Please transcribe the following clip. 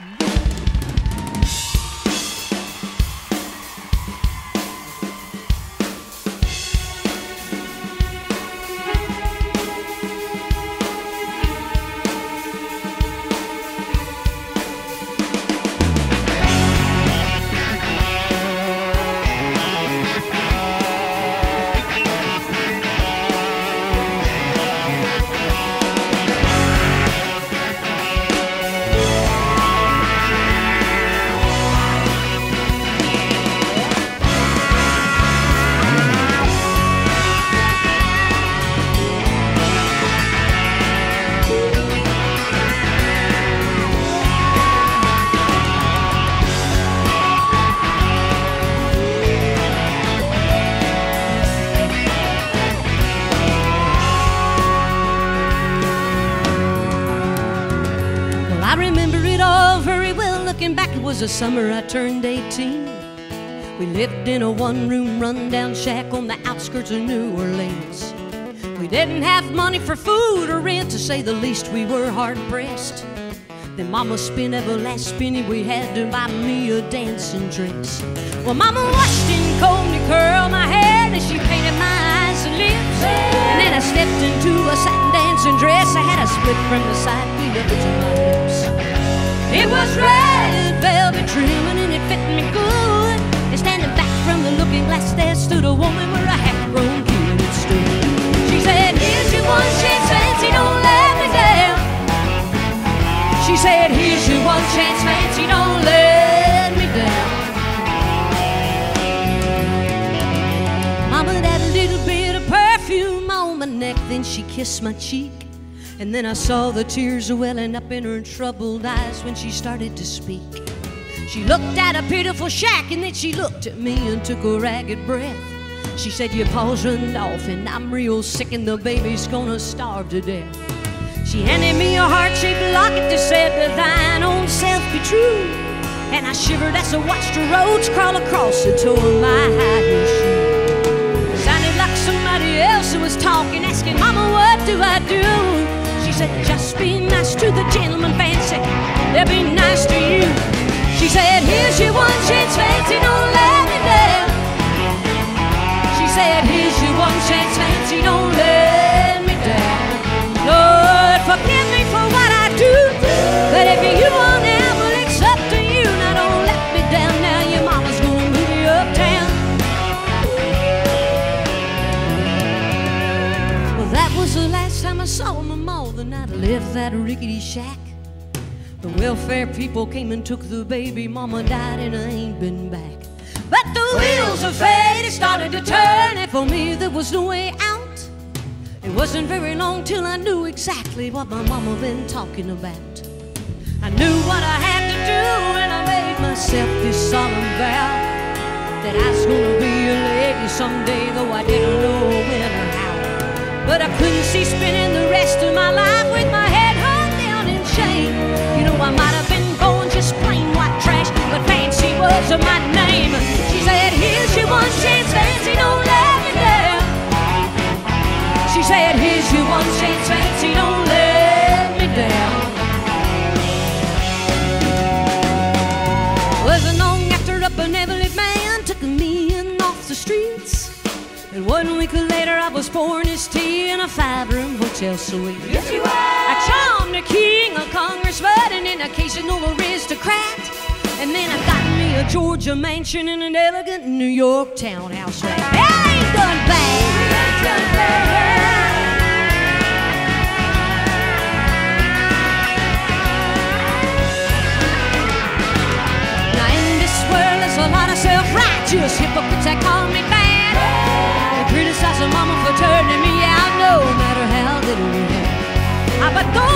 Well, remember it all very well. Looking back, it was the summer I turned 18. We lived in a one room rundown shack on the outskirts of New Orleans. We didn't have money for food or rent, to say the least, we were hard pressed. Then Mama spent every last penny we had to buy me a dancing dress. Well, Mama washed and combed and curled my hair, and she painted my eyes and lips. And then I stepped into a satin dancing dress. I had a split from the side beat up to my was red velvet trimming and it fit me good. And standing back from the looking glass, there stood a woman with a half-grown kid. It stood. She said, "Here's your one chance, fancy, don't let me down." She said, Here's your one chance, fancy, don't let me down. Mama a little bit of perfume on my neck, then she kissed my cheek. And then I saw the tears welling up in her troubled eyes when she started to speak. She looked at a pitiful shack and then she looked at me and took a ragged breath. She said, Your pa's run off and I'm real sick and the baby's gonna starve to death. She handed me a heart-shaped locket that said thine own self be true. And I shivered as I watched the roads crawl across the toe of my high shoe. Sounded like somebody else who was talking, asking, Mama, what do I do? Said, just be nice to the gentleman, fancy. They'll be nice to you. She said, here's your one chance, fancy, don't let me down. She said, here's your one chance, fancy, left that rickety shack. The welfare people came and took the baby. Mama died and I ain't been back. But the wheels of fate started to turn, and for me there was no way out. It wasn't very long till I knew exactly what my mama been talking about. I knew what I had to do, and I made myself this solemn vow that I was gonna be a lady someday, though I didn't know when or how. But I couldn't see spending the rest of my life with You know, I might have been going just plain white trash, but fancy was my name. And one week later, I was pouring his tea in a five room hotel suite. Yes, you were. I charmed a king, a congressman, and an occasional aristocrat. And then I got me a Georgia mansion in an elegant New York townhouse. I ain't done bad. Now in this world, there's a lot of self-righteous hypocrites that call But